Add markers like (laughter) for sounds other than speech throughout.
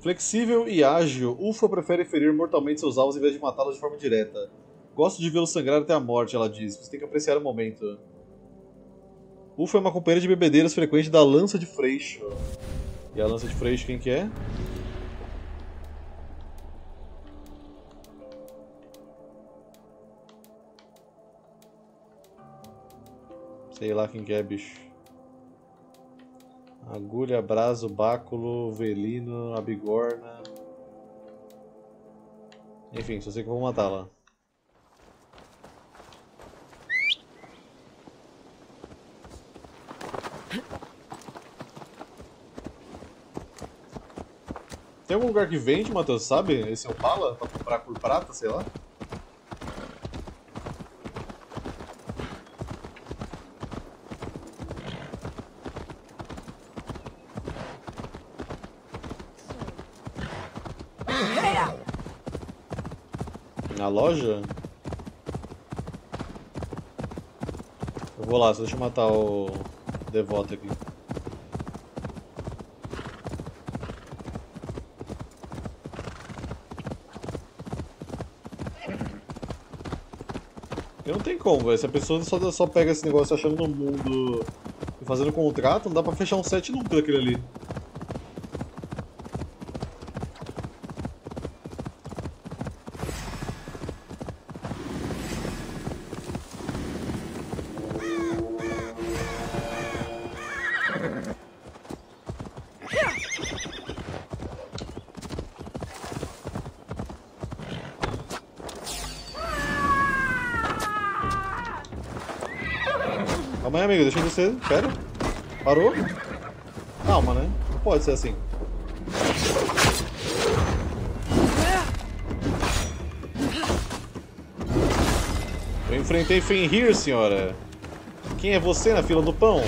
Flexível e ágil, Ufa prefere ferir mortalmente seus alvos em vez de matá-los de forma direta. Gosto de vê-los sangrar até a morte, ela diz. Você tem que apreciar o momento. Ufa é uma companheira de bebedeiras frequente da Lança de Freixo. E a Lança de Freixo quem que é? Sei lá quem que é, bicho. Agulha, braço, báculo, velino, abigorna. Enfim, só sei que vou matá-la. Tem algum lugar que vende, Matheus, sabe? Esse é o Opala? Pra comprar por prata, sei lá? Na loja? Eu vou lá, só deixa eu matar o devoto aqui. Eu não tem como, velho. Se a pessoa só, só pega esse negócio achando no mundo e fazendo contrato, não dá pra fechar um set nunca daquele ali. Amigo, deixa eu descer. Pera. Parou? Calma, né? Não pode ser assim. Eu enfrentei Fenrir, senhora. Quem é você na fila do pão?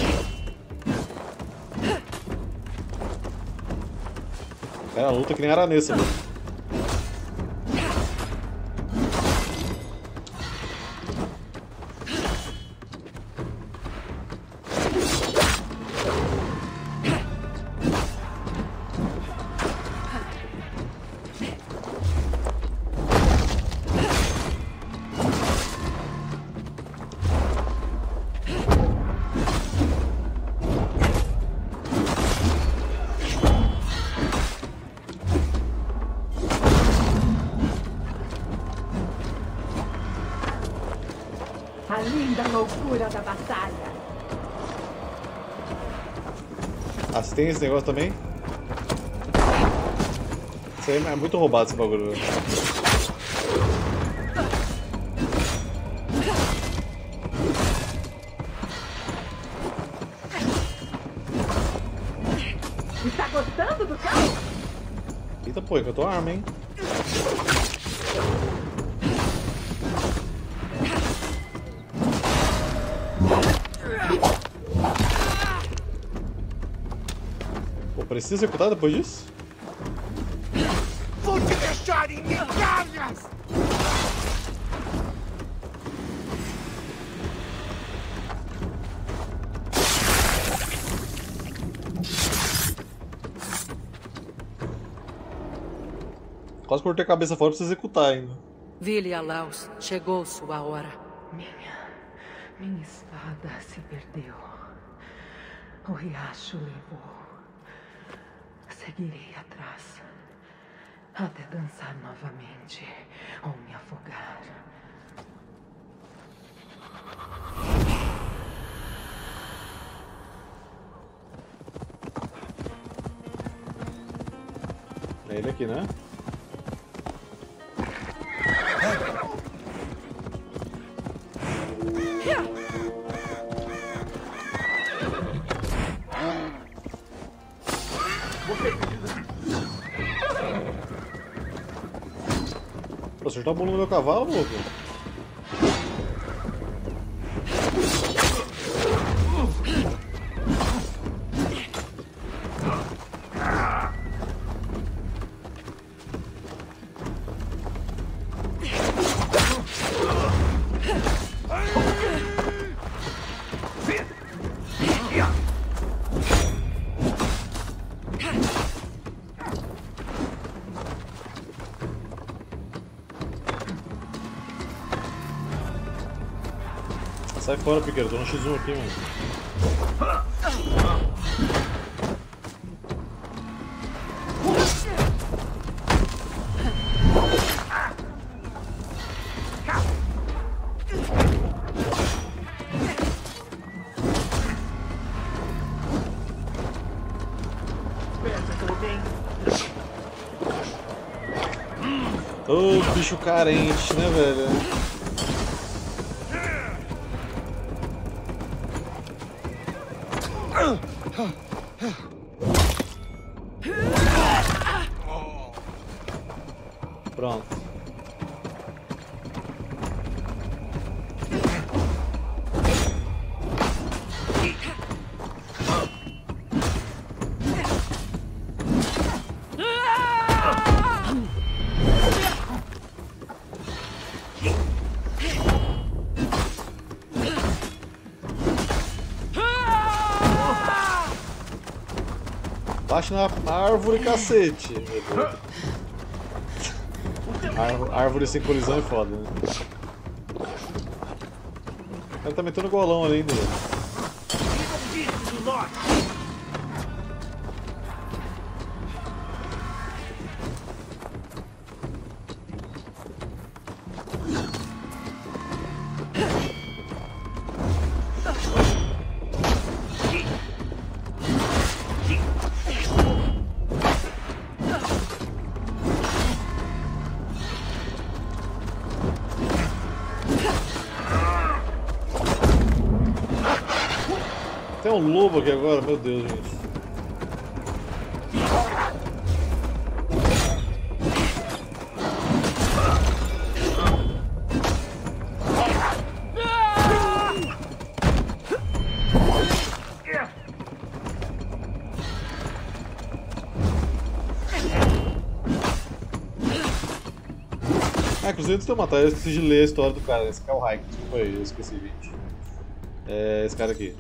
Cara, luta que nem aranessa, mano. Loucura da batalha. Ah, você tem esse negócio também? Isso aí é muito roubado esse bagulho. Está gostando do cão? Eita, pô, é que eu tô arma, hein? Precisa executar depois disso? Vou te deixar em migalhas! Quase cortei a cabeça fora pra você executar ainda. Vili Alaus, chegou sua hora. Minha. Minha espada se perdeu. O riacho levou. Seguirei atrás. Até dançar novamente. Ou me afogar. É ele aqui, né? Pô, você tá bolando meu cavalo, louco? Sai fora, Piqueiro. Tô no X1 aqui, mano. Ô, bicho carente, né, velho? Bate na árvore, cacete. Árvore, sem colisão é foda, né? O cara tá metendo golão ali ainda. velho. Um lobo aqui agora, meu Deus, gente. Ah, inclusive antes de eu matar, eu esqueci de ler a história do cara. Esse é o Raik, desculpa aí, eu esqueci, gente. É esse cara aqui.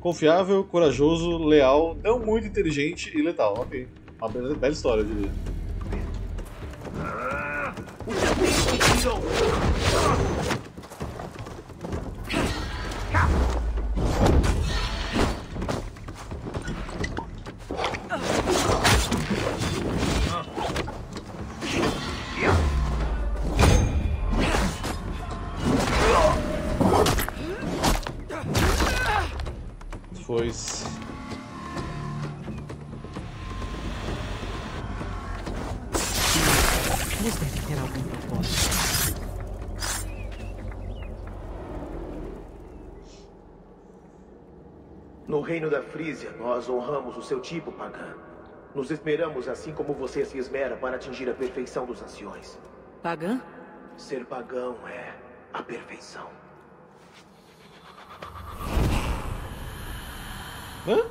Confiável, corajoso, leal, não muito inteligente e letal. Ok. Uma bela, história, eu diria. Frísia, nós honramos o seu tipo pagã. Nos esmeramos assim como você se esmera para atingir a perfeição dos anciões. Pagã? Ser pagão é a perfeição. Hã?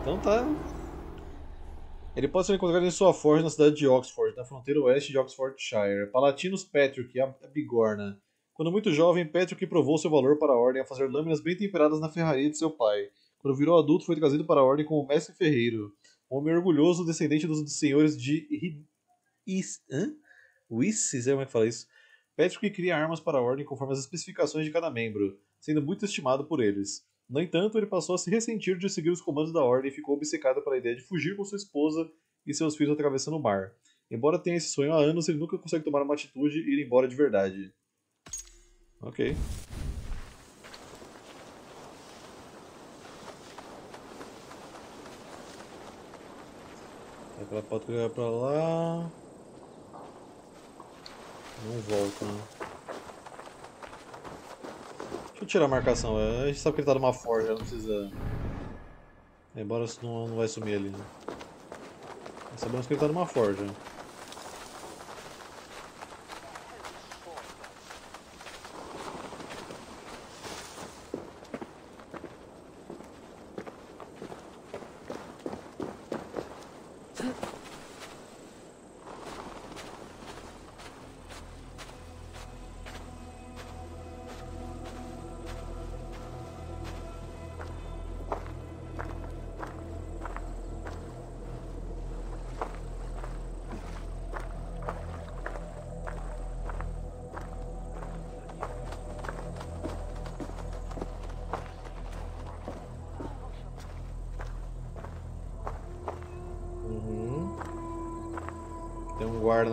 Então tá. Ele pode ser encontrado em sua forja na cidade de Oxford, na fronteira oeste de Oxfordshire. Palatinos Patrick, a a bigorna. Quando muito jovem, Patrick provou seu valor para a ordem a fazer lâminas bem temperadas na ferraria de seu pai. Quando virou adulto, foi trazido para a ordem como mestre ferreiro. Um homem orgulhoso, descendente dos senhores de Ri- Is... Hã? Wisses, é como é que fala isso? Patrick cria armas para a ordem conforme as especificações de cada membro, sendo muito estimado por eles. No entanto, ele passou a se ressentir de seguir os comandos da ordem e ficou obcecado pela ideia de fugir com sua esposa e seus filhos atravessando o mar. Embora tenha esse sonho há anos, ele nunca consegue tomar uma atitude e ir embora de verdade. Ok. Vai pra patrulha pra lá. Não volta, né? Deixa eu tirar a marcação, é, a gente sabe que ele tá numa forja, não precisa. Embora isso não, não vai sumir ali. Né? Sabemos que ele tá numa forja.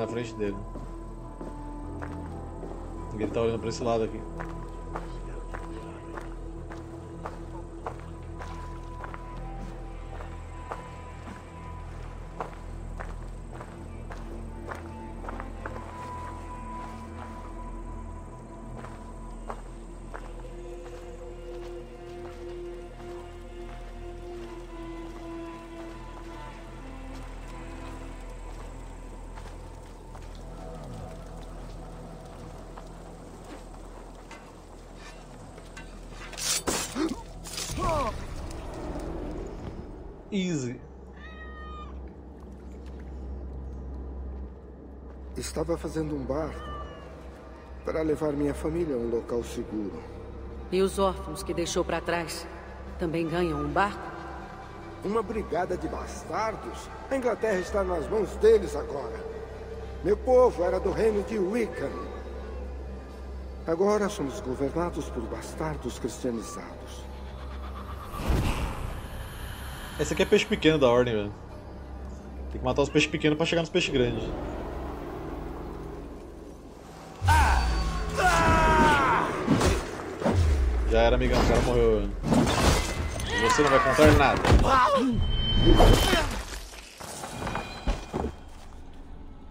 Frente dele. Ele tá olhando pra esse lado aqui. Easy. Estava fazendo um bar para levar minha família a um local seguro. E os órfãos que deixou para trás também ganham um barco? Uma brigada de bastardos? A Inglaterra está nas mãos deles agora. Meu povo era do reino de Wiccan. Agora somos governados por bastardos cristianizados. Esse aqui é peixe pequeno da ordem, velho. Tem que matar os peixes pequenos pra chegar nos peixes grandes. Já era, amigão, o cara morreu. você não vai contar nada.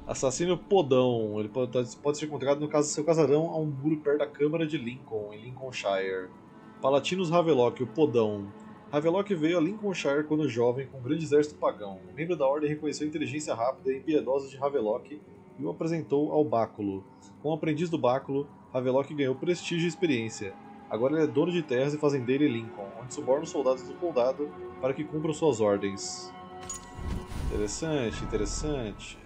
Assassino Podão. Ele pode, pode ser encontrado no caso do seu casarão a um muro perto da Câmara de Lincoln, em Lincolnshire. Palatinos Havelock, o Podão. Havelock veio a Lincolnshire quando jovem com um grande exército pagão. O membro da ordem reconheceu a inteligência rápida e impiedosa de Havelock e o apresentou ao Báculo. Como aprendiz do Báculo, Havelock ganhou prestígio e experiência. Agora ele é dono de terras e fazendeiro em Lincoln, onde suborna os soldados do condado para que cumpram suas ordens. Interessante, interessante.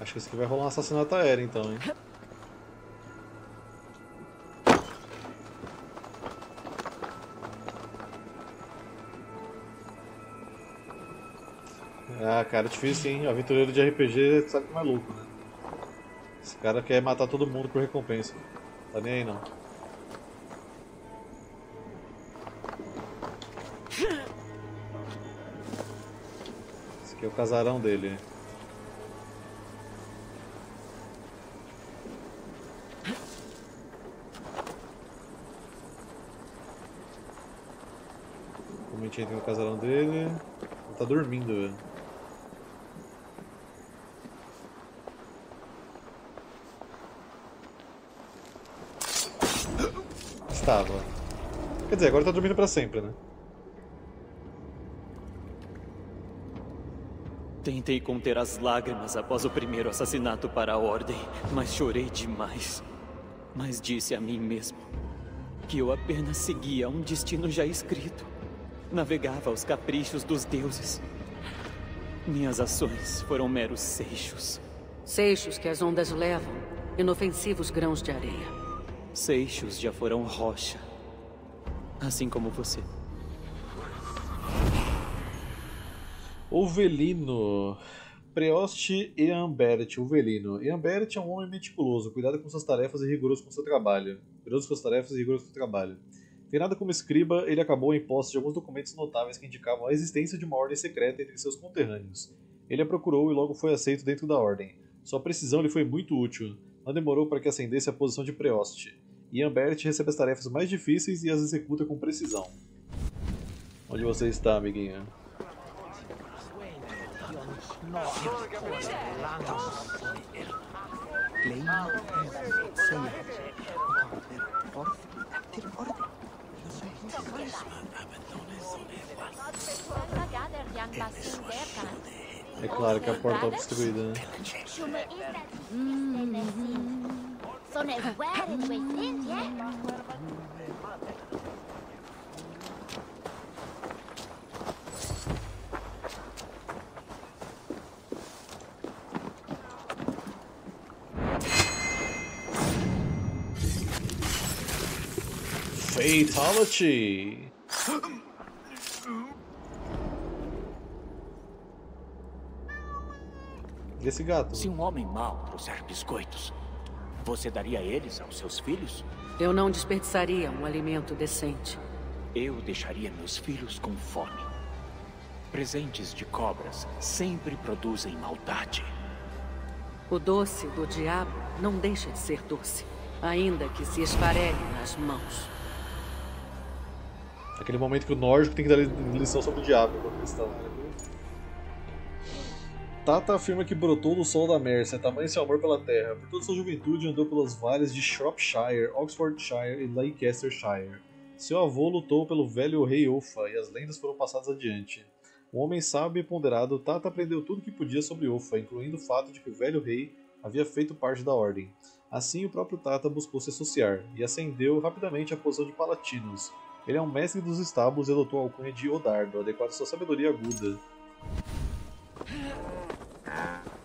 Acho que esse aqui vai rolar um assassinato aéreo então, hein? Ah, cara, difícil, hein? Aventureiro de RPG sabe como é louco, né? Esse cara quer matar todo mundo por recompensa. Tá nem aí não. Esse aqui é o casarão dele. Como a gente entra no casarão dele. Ele tá dormindo, velho. Estava. Quer dizer, agora tá dormindo pra sempre, né? Tentei conter as lágrimas após o primeiro assassinato para a Ordem, mas chorei demais. Mas disse a mim mesmo que eu apenas seguia um destino já escrito. Navegava aos caprichos dos deuses. Minhas ações foram meros seixos. Seixos que as ondas levam, inofensivos grãos de areia. Seixos já foram rocha. Assim como você. Ovelino. Preoste e Ambert, Ovelino. E Ambert é um homem meticuloso, cuidado com suas tarefas e rigoroso com seu trabalho. Cuidadoso com suas tarefas e rigoroso com seu trabalho. Treinado como escriba, ele acabou em posse de alguns documentos notáveis que indicavam a existência de uma ordem secreta entre seus conterrâneos. Ele a procurou e logo foi aceito dentro da ordem. Sua precisão lhe foi muito útil. Não demorou para que ascendesse à posição de Preoste. E Ambert recebe as tarefas mais difíceis e as executa com precisão. Onde você está, amiguinha? É claro que a porta é obstruída, né? With yeah? Fatality! E esse gato? Se um homem mau trouxer biscoitos, você daria eles aos seus filhos? Eu não desperdiçaria um alimento decente. Eu deixaria meus filhos com fome. Presentes de cobras sempre produzem maldade. O doce do diabo não deixa de ser doce, ainda que se esfarele nas mãos. Aquele momento que o nórdico tem que dar li- lição sobre o diabo quando eles estão? Tata afirma que brotou do sol da Mércia, tamanho seu amor pela terra. Por toda sua juventude andou pelas vales de Shropshire, Oxfordshire e Leicestershire. Seu avô lutou pelo velho rei Ofa e as lendas foram passadas adiante. Um homem sábio e ponderado, Tata aprendeu tudo o que podia sobre Ofa, incluindo o fato de que o velho rei havia feito parte da ordem. Assim, o próprio Tata buscou se associar e ascendeu rapidamente à posição de Palatinos. Ele é um mestre dos estábulos e adotou a alcunha de Odardo, adequado à sua sabedoria aguda. Ah.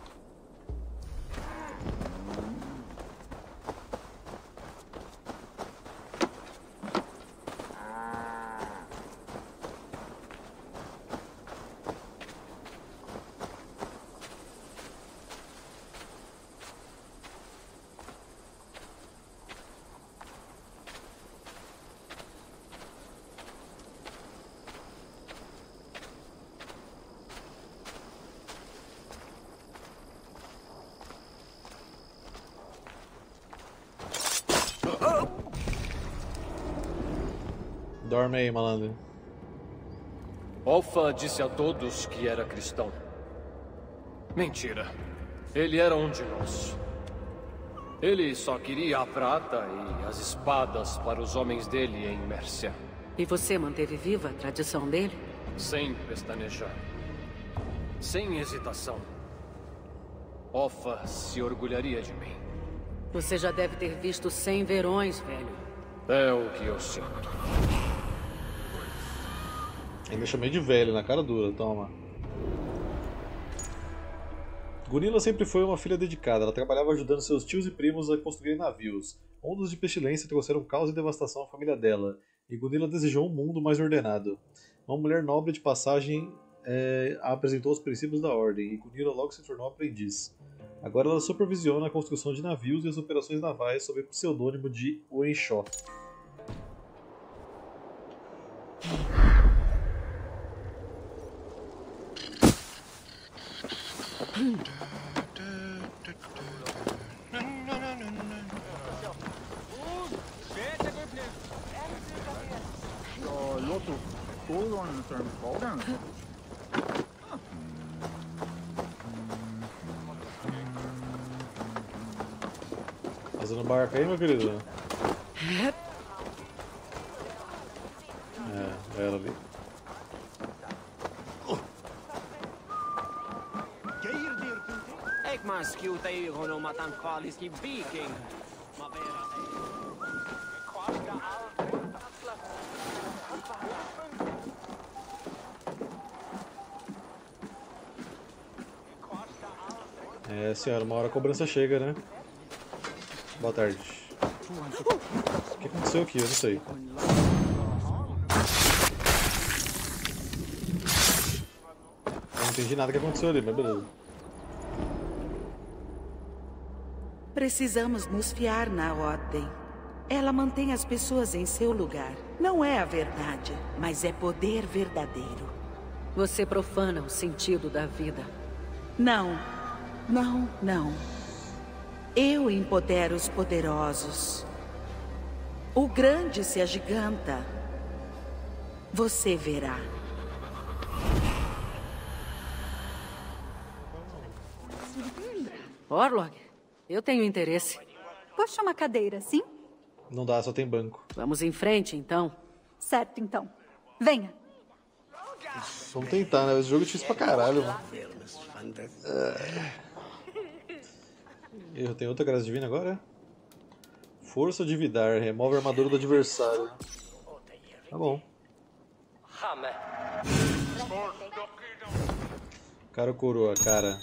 Dorme aí, malandro. Olfa disse a todos que era cristão. Mentira. Ele era um de nós. Ele só queria a prata e as espadas para os homens dele em Mércia. E você manteve viva a tradição dele? Sem pestanejar. Sem hesitação. Ofa se orgulharia de mim. Você já deve ter visto cem verões, velho. É o que eu sinto. Ainda chamei de velho, na cara dura, toma. Gunilla sempre foi uma filha dedicada, ela trabalhava ajudando seus tios e primos a construir navios. Ondas de pestilência trouxeram caos e devastação à família dela, e Gunilla desejou um mundo mais ordenado. Uma mulher nobre de passagem a apresentou os princípios da ordem, e Gunilla logo se tornou aprendiz. Agora ela supervisiona a construção de navios e as operações navais sob o pseudônimo de Oenxó. Barco aí, meu querido? É, ela ali. Ik maar skew tegen om at han viking. É, senhora, uma hora a cobrança chega, né? Boa tarde. O que aconteceu aqui? Eu não sei. Eu não entendi nada que aconteceu ali, mas beleza. Precisamos nos fiar na ordem. Ela mantém as pessoas em seu lugar. Não é a verdade, mas é poder verdadeiro. Você profana o sentido da vida. Não, não, não. Eu empodero os poderosos. O grande se agiganta. Você verá. Orlog, eu tenho interesse. Puxa uma cadeira, sim? Não dá, só tem banco. Vamos em frente, então. Certo, então. Venha. Vamos tentar, né? Esse jogo é difícil pra caralho, mano. Eu tenho outra graça divina agora? Força de Vidar, remove a armadura do adversário. Tá bom. Cara ou coroa, cara.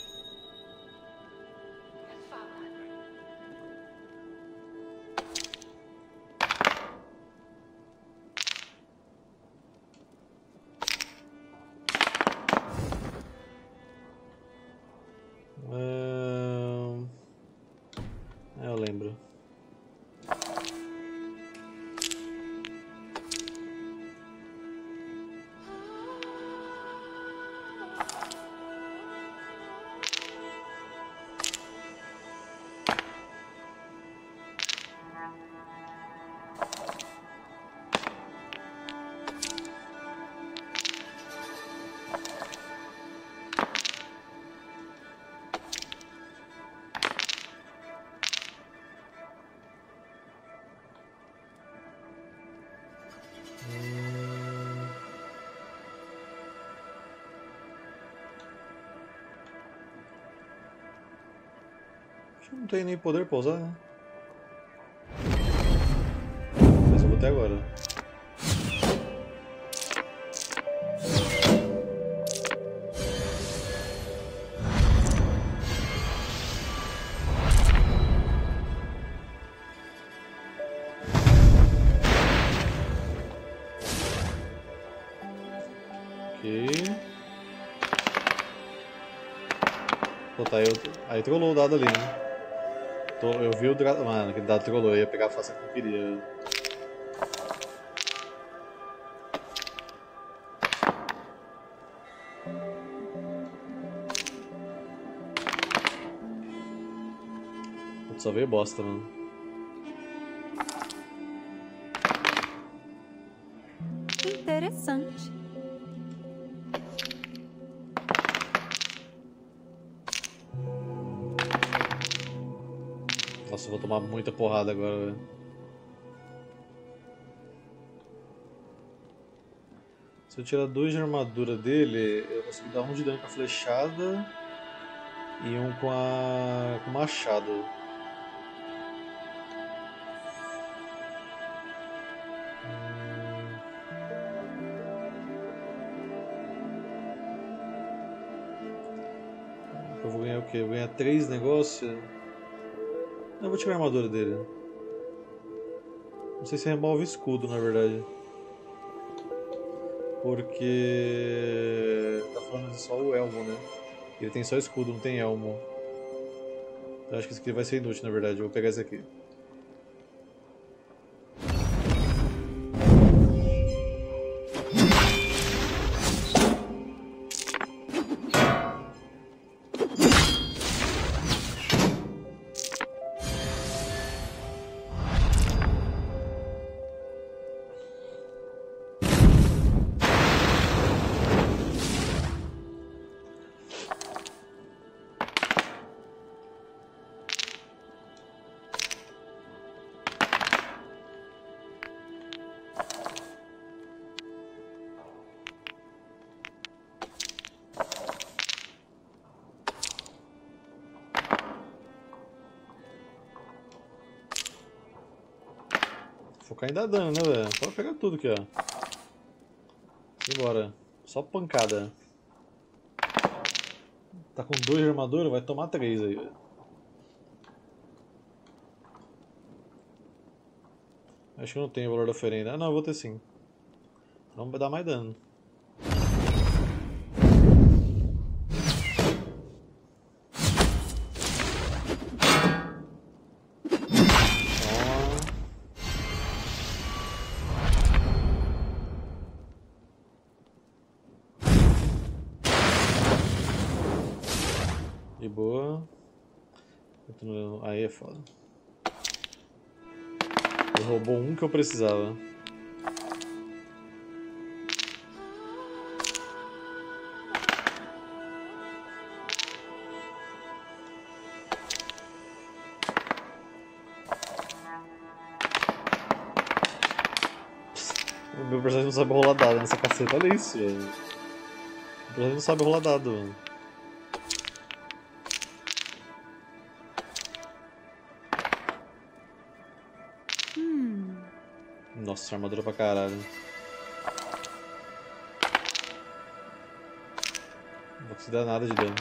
Não tem nem poder pra usar, né? Mas eu vou até agora. Ok. Pô, tá, eu, aí trollou o dado ali, né? Tô- eu vi o dado. Mano, aquele dado trollou, eu ia pegar a faça que eu queria. Só veio bosta, mano. Porrada agora, velho. Se eu tirar dois de armadura dele, eu consigo dar um de dano com a flechada e um com a. com machado. Eu vou ganhar o quê? Eu vou ganhar três negócios? Eu vou tirar a armadura dele. Não sei se remove escudo, na verdade. Porque. Tá falando só o elmo, né? Ele tem só escudo, não tem elmo. Então acho que esse aqui vai ser inútil, na verdade. Eu vou pegar esse aqui. Em dar dano, né, velho? Pode pegar tudo aqui, ó. Simbora. Só pancada. Tá com dois de armadura, vai tomar três aí. Acho que não tem o valor da oferenda. Ah, não, vou ter sim. Então vai dar mais dano. Foda. Ele roubou um que eu precisava. O meu personagem não sabe rolar dado nessa caceta. Olha isso, velho. O personagem não sabe rolar dado, mano. Nossa, armadura pra caralho. Não vou conseguir dar nada de dano.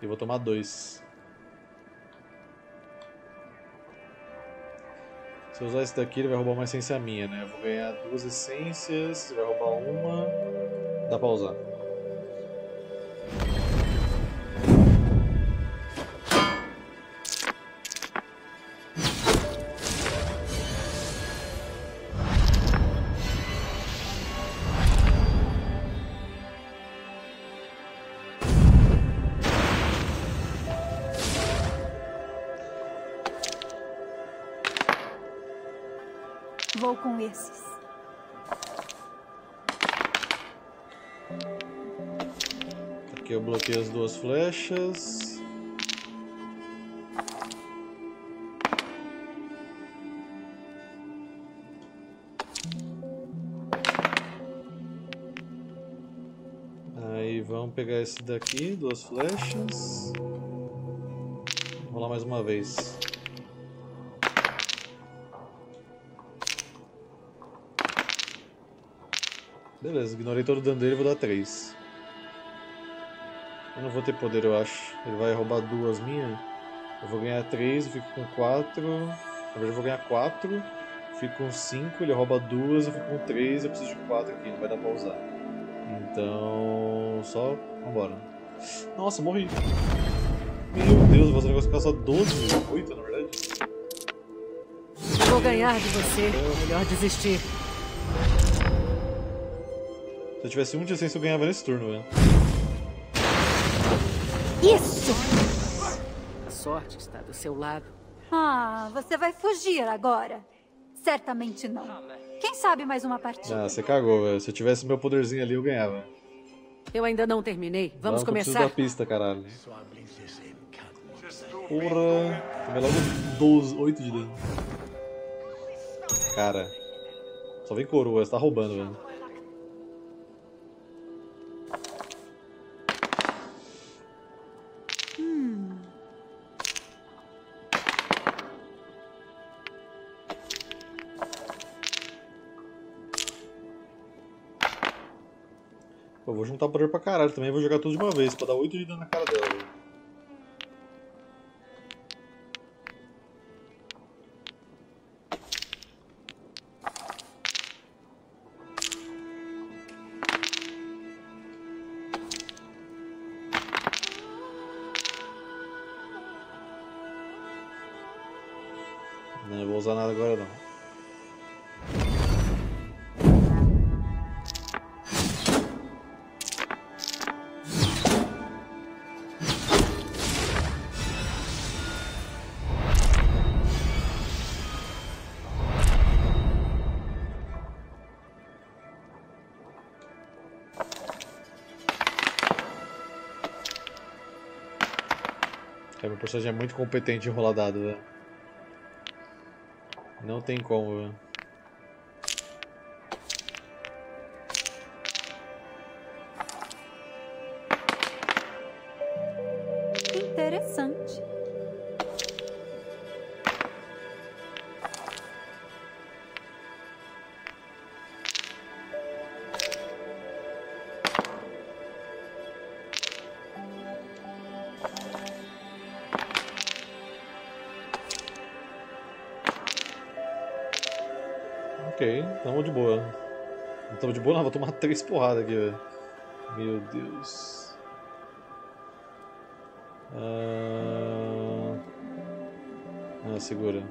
E vou tomar dois. Se eu usar esse daqui, ele vai roubar uma essência minha, né? Eu vou ganhar duas essências, vai roubar uma. Dá pra usar. Aqui as duas flechas. Aí vamos pegar esse daqui, duas flechas. rolar mais uma vez. Beleza, ignorei todo o dano dele vou dar 3. Eu não vou ter poder, eu acho. Ele vai roubar duas minhas. Eu vou ganhar 3, eu fico com 4. Na verdade, eu vou ganhar 4. Fico com 5, ele rouba duas, eu fico com 3, eu preciso de 4 aqui, não vai dar pra usar. Então. Só. Vambora. Nossa, morri. Meu Deus, um negócio que só 12, 8 na verdade. Vou ganhar de você. Melhor desistir. Se eu tivesse um de essência, eu ganhava nesse turno, velho. Isso! A sorte está do seu lado. Ah, você vai fugir agora. Certamente não. Quem sabe mais uma partida? Ah, você cagou, velho. Se eu tivesse meu poderzinho ali, eu ganhava. Eu ainda não terminei. Vamos Não, que eu começar? da pista, caralho. Porra. Tomei logo 12, 8 de dano. Cara. Só vem coroa, você tá roubando, velho. Eu vou juntar poder pra caralho também, vou jogar tudo de uma vez, pra dar 8 de dano na cara dela. Personagem é muito competente em rolar dado, velho. Não tem como, velho. Ok, tamo de boa. Não tamo de boa não, vou tomar (laughs) três porradas aqui, velho. Meu Deus. Ah... ah, segura.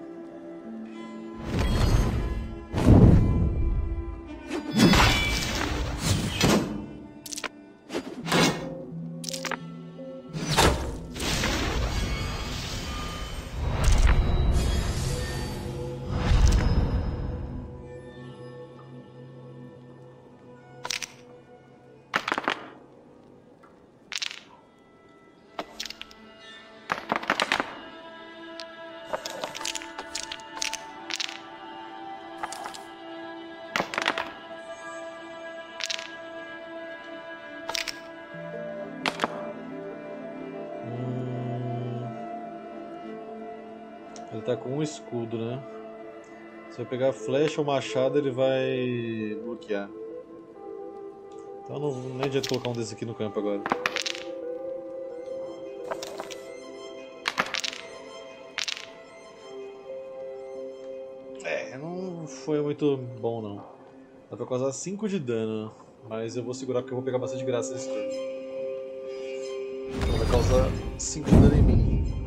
Tá com um escudo, né? Se eu pegar flecha ou machado, ele vai bloquear. Então não, nem adianta colocar um desse aqui no campo agora. É, não foi muito bom não. Dá pra causar 5 de dano, mas eu vou segurar porque eu vou pegar bastante graça nesse turno. Então vai causar 5 de dano em mim.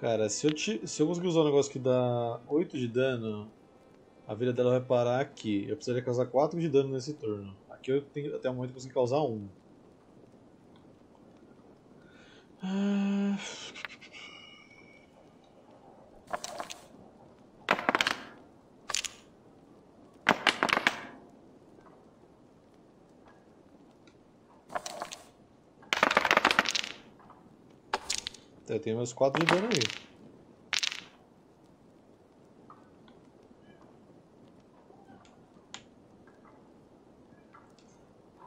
Cara, se eu, te, se eu conseguir usar um negócio que dá 8 de dano, a vida dela vai parar aqui. Eu precisaria causar 4 de dano nesse turno. Aqui eu tenho, até o momento consegui causar 1. Ah. Eu tenho meus 4 de dano aí.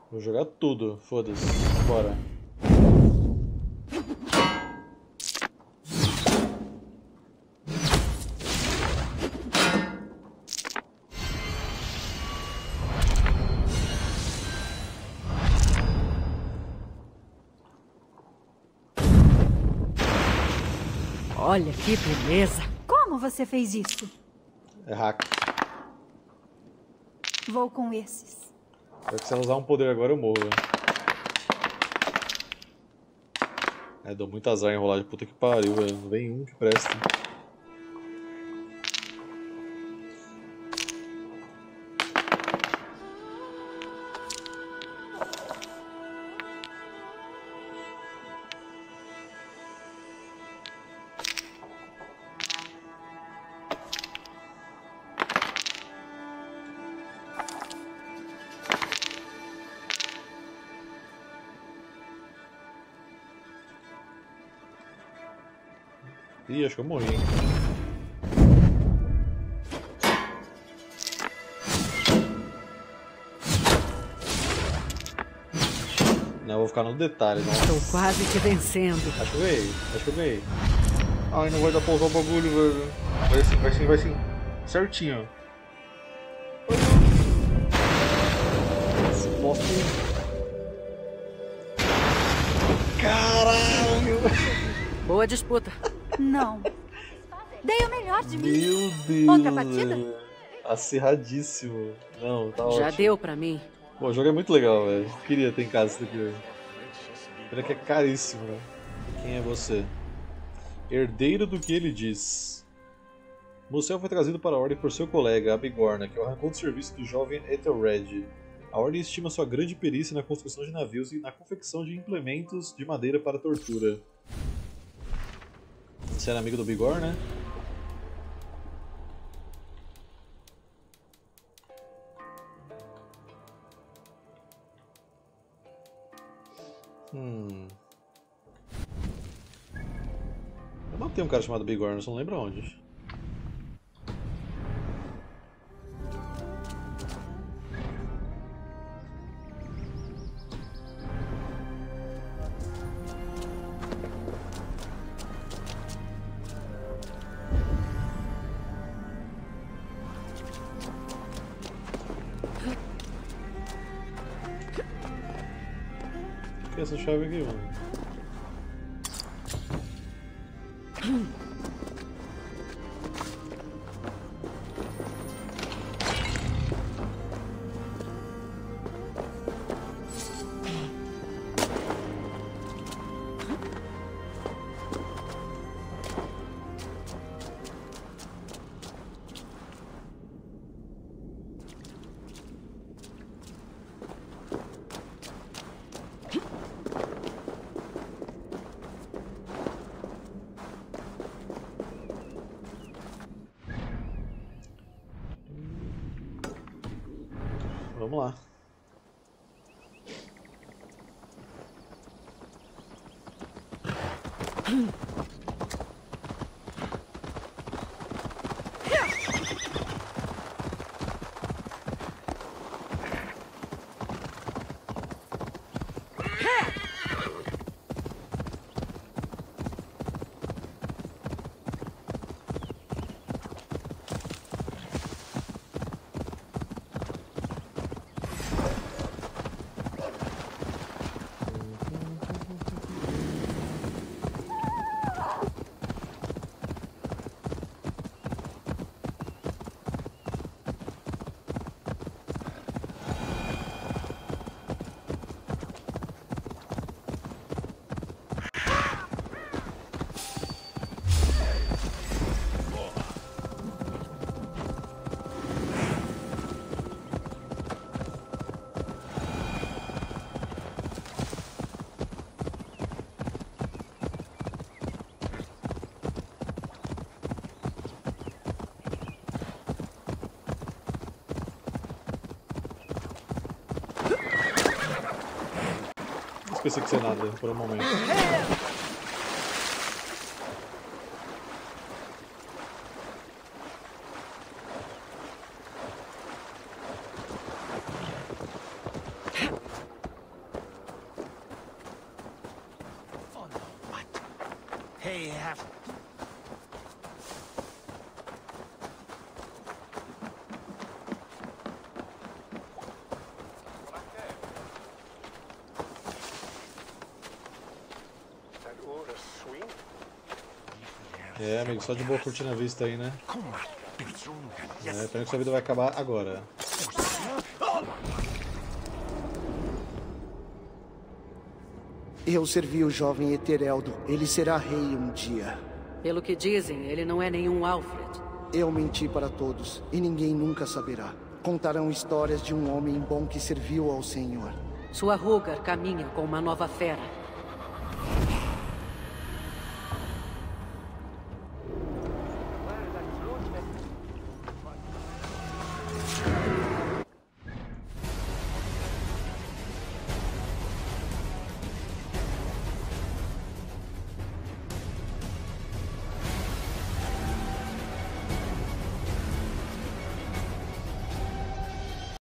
Vou jogar tudo, foda-se. Bora. Olha que beleza. Como você fez isso? É hack. Vou com esses. Só que se ela usar um poder agora eu morro. velho. É, dou muito azar em rolagem. Puta que pariu, velho. Não vem um que presta. Ih, acho que eu morri, hein? Não, eu vou ficar no detalhe, não. Estou quase que vencendo. Acho que eu ganhei, acho que eu ganhei. Ai, não vai dar pra usar o bagulho, velho. Vai sim, vai sim, vai sim. Certinho. Aí. Caralho! Boa disputa. Não. Dei o melhor de mim. Meu Deus! Outra velho. Acirradíssimo. Não, tá Já ótimo. deu pra mim. Pô, o jogo é muito legal, velho. Queria ter em casa isso aqui, velho. Pena que é caríssimo, né? Quem é você? Herdeiro do que ele diz. Musel foi trazido para a Ordem por seu colega, Abigorna, que o arrancou do serviço do jovem Ethelred. A Ordem estima sua grande perícia na construção de navios e na confecção de implementos de madeira para tortura. Você era amigo do Bigor, né? Hum. Eu matei um cara chamado Bigorna, só não lembro onde. Que é essa chave aqui, mano? Pensei que ser nada por um momento. Hey, have... É, amigo, só de boa curtindo a vista aí, né? É, pena que sua vida vai acabar agora. Eu servi o jovem Etereldo. Ele será rei um dia. Pelo que dizem, ele não é nenhum Alfred. Eu menti para todos, e ninguém nunca saberá. Contarão histórias de um homem bom que serviu ao Senhor. Sua Rugar caminha com uma nova fera.